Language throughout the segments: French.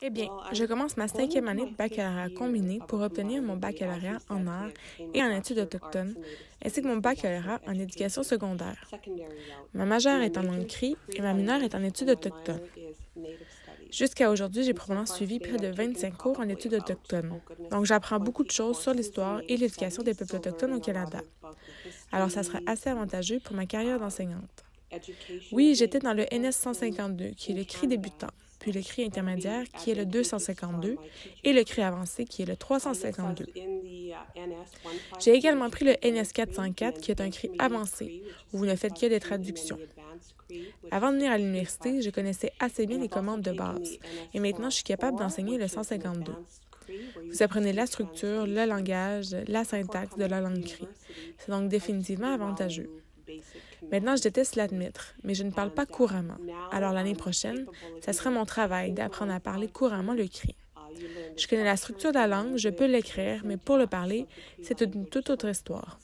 Eh bien, je commence ma cinquième année de baccalauréat combiné pour obtenir mon baccalauréat en arts et en études autochtones, ainsi que mon baccalauréat en éducation secondaire. Ma majeure est en langue cri et ma mineure est en études autochtones. Jusqu'à aujourd'hui, j'ai probablement suivi près de 25 cours en études autochtones. Donc, j'apprends beaucoup de choses sur l'histoire et l'éducation des peuples autochtones au Canada. Alors, ça sera assez avantageux pour ma carrière d'enseignante. Oui, j'étais dans le NS 152, qui est le cri débutant, puis le cri intermédiaire, qui est le 252, et le cri avancé, qui est le 352. J'ai également pris le NS 404, qui est un cri avancé, où vous ne faites que des traductions. Avant de venir à l'université, je connaissais assez bien les commandes de base, et maintenant je suis capable d'enseigner le 152. Vous apprenez la structure, le langage, la syntaxe de la langue cri. C'est donc définitivement avantageux. Maintenant, je déteste l'admettre, mais je ne parle pas couramment. Alors l'année prochaine, ce sera mon travail d'apprendre à parler couramment le cri. Je connais la structure de la langue, je peux l'écrire, mais pour le parler, c'est une toute autre histoire.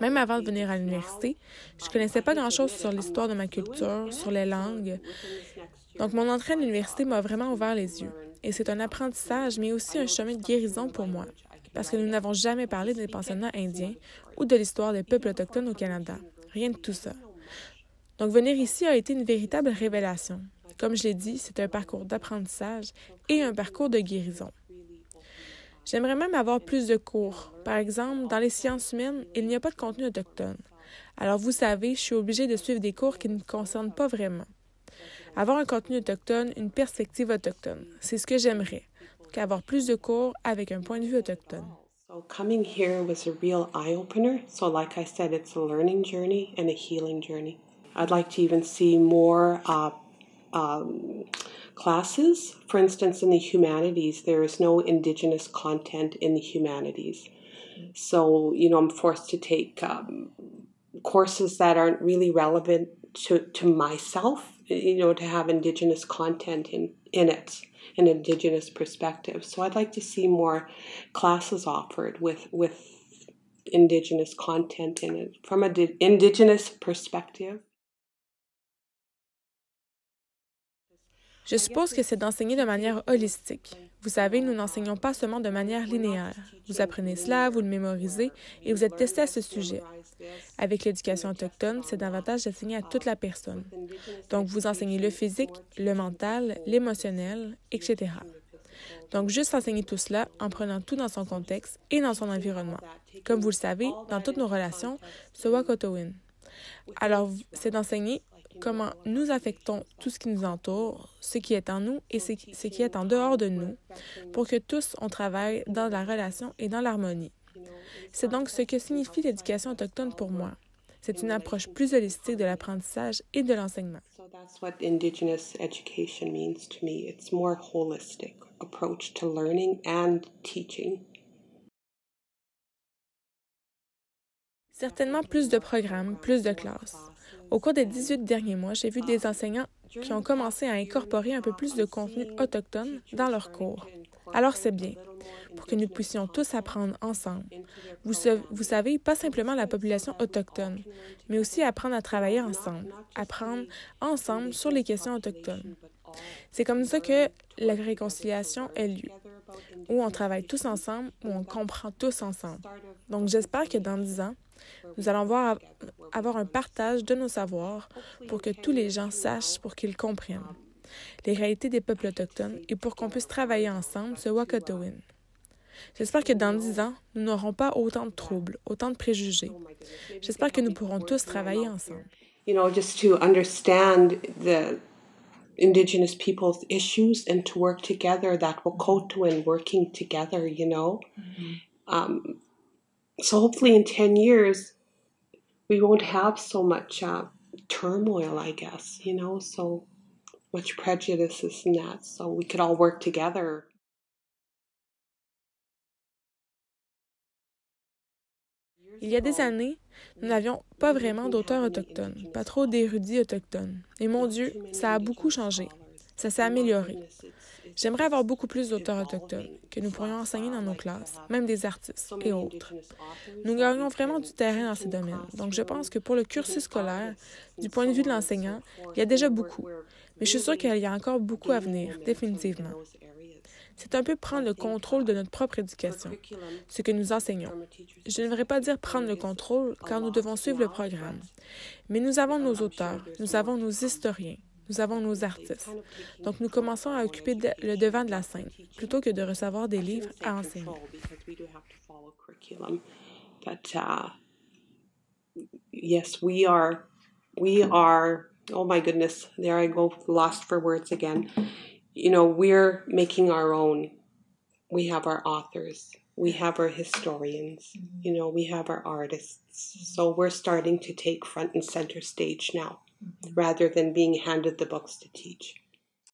Même avant de venir à l'université, je ne connaissais pas grand-chose sur l'histoire de ma culture, sur les langues. Donc mon entrée à l'université m'a vraiment ouvert les yeux. Et c'est un apprentissage, mais aussi un chemin de guérison pour moi, parce que nous n'avons jamais parlé des pensionnats indiens ou de l'histoire des peuples autochtones au Canada. Rien de tout ça. Donc venir ici a été une véritable révélation. Comme je l'ai dit, c'est un parcours d'apprentissage et un parcours de guérison. J'aimerais même avoir plus de cours. Par exemple, dans les sciences humaines, il n'y a pas de contenu autochtone. Alors vous savez, je suis obligée de suivre des cours qui ne me concernent pas vraiment. Avoir un contenu autochtone, une perspective autochtone, c'est ce que j'aimerais. Donc avoir plus de cours avec un point de vue autochtone. So coming here was a real eye opener. So, like I said, it's a learning journey and a healing journey. I'd like to even see more uh, um, classes. For instance, in the humanities, there is no Indigenous content in the humanities. So, you know, I'm forced to take um, courses that aren't really relevant to, to myself, you know, to have Indigenous content in, in it. an indigenous perspective. So I'd like to see more classes offered with with indigenous content in it from an indigenous perspective. Je suppose que c'est d'enseigner de manière holistique. Vous savez, nous n'enseignons pas seulement de manière linéaire. Vous apprenez cela, vous le mémorisez et vous êtes testé à ce sujet. Avec l'éducation autochtone, c'est davantage d'enseigner à toute la personne. Donc, vous enseignez le physique, le mental, l'émotionnel, etc. Donc, juste enseigner tout cela en prenant tout dans son contexte et dans son environnement. Comme vous le savez, dans toutes nos relations, ce Wakotowin. Alors, c'est d'enseigner comment nous affectons tout ce qui nous entoure, ce qui est en nous et ce qui est en dehors de nous, pour que tous on travaille dans la relation et dans l'harmonie. C'est donc ce que signifie l'éducation autochtone pour moi. C'est une approche plus holistique de l'apprentissage et de l'enseignement. Certainement plus de programmes, plus de classes. Au cours des 18 derniers mois, j'ai vu des enseignants qui ont commencé à incorporer un peu plus de contenu autochtone dans leurs cours. Alors c'est bien, pour que nous puissions tous apprendre ensemble. Vous, vous savez, pas simplement la population autochtone, mais aussi apprendre à travailler ensemble, apprendre ensemble sur les questions autochtones. C'est comme ça que la réconciliation a lieu, où on travaille tous ensemble, où on comprend tous ensemble. Donc j'espère que dans dix ans, nous allons voir, avoir un partage de nos savoirs pour que tous les gens sachent, pour qu'ils comprennent les réalités des peuples autochtones et pour qu'on puisse travailler ensemble ce Wakatowin. J'espère que dans dix ans, nous n'aurons pas autant de troubles, autant de préjugés. J'espère que nous pourrons tous travailler ensemble. Indigenous people's issues and to work together, that Wakotowin working together, you know. Um, so hopefully in 10 years, we won't have so much uh, turmoil, I guess, you know, so much prejudices and that. So we could all work together. Il y a des années, nous n'avions pas vraiment d'auteurs autochtones, pas trop d'érudits autochtones. Et mon Dieu, ça a beaucoup changé. Ça s'est amélioré. J'aimerais avoir beaucoup plus d'auteurs autochtones que nous pourrions enseigner dans nos classes, même des artistes et autres. Nous gagnons vraiment du terrain dans ces domaines. Donc je pense que pour le cursus scolaire, du point de vue de l'enseignant, il y a déjà beaucoup. Mais je suis sûre qu'il y a encore beaucoup à venir, définitivement. C'est un peu prendre le contrôle de notre propre éducation, ce que nous enseignons. Je ne devrais pas dire prendre le contrôle, car nous devons suivre le programme. Mais nous avons nos auteurs, nous avons nos historiens, nous avons nos artistes. Donc nous commençons à occuper le devant de la scène, plutôt que de recevoir des livres à enseigner. yes, we are, we are, oh my goodness, there I go, lost for words again. You know, we're making our own. We have our authors, we have our historians, mm-hmm. you know, we have our artists. So we're starting to take front and center stage now mm-hmm. rather than being handed the books to teach.